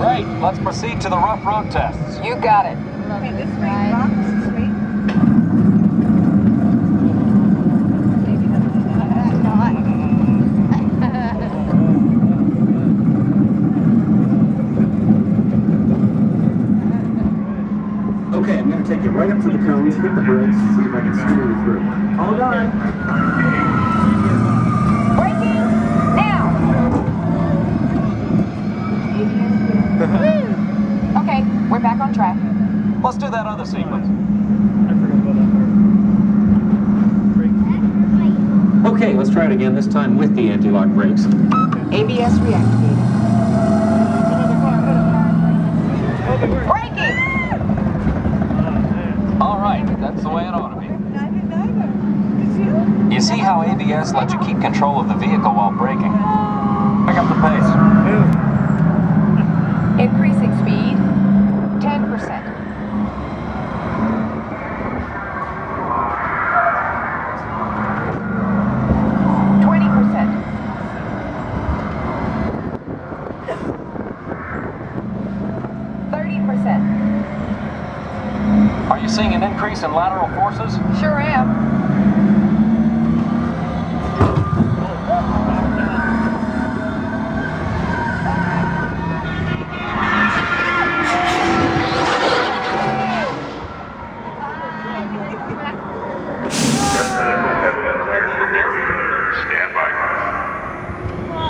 right, let's proceed to the rough road tests. You got it. Okay, this way, Rock, this way. Maybe that's not. Okay, I'm gonna take it right up to the cones, hit the brakes, see if I can steer you through. Hold on. Braking now. okay, we're back on track. Let's do that other sequence. I forgot about that part. Okay, let's try it again, this time with the anti-lock brakes. ABS reactivated. Another car, another. They work. Braking. Oh. All right, that's the way it ought to be. Neither, neither. Did you? You see how ABS lets you keep control of the vehicle while braking? Pick up the pace. Are you seeing an increase in lateral forces? Sure am.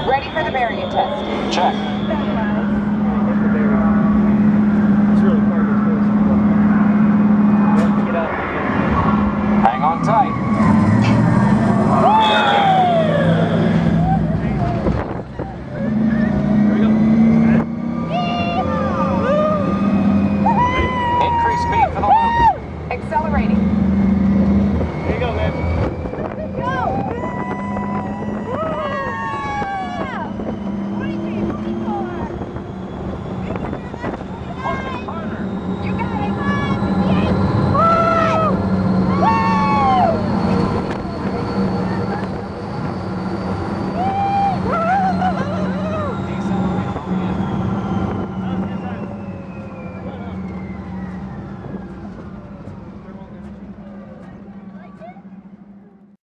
Ready for the barrier test. Check. tight.